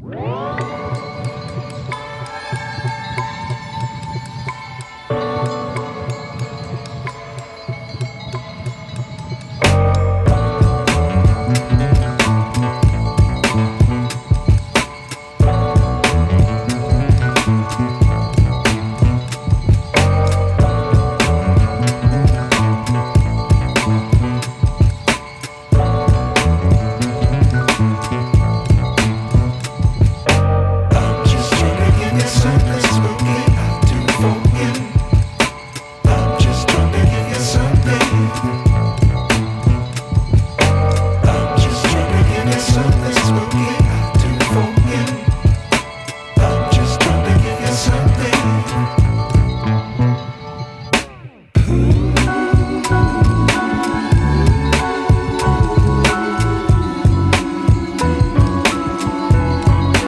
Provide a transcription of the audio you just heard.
Woo! Sing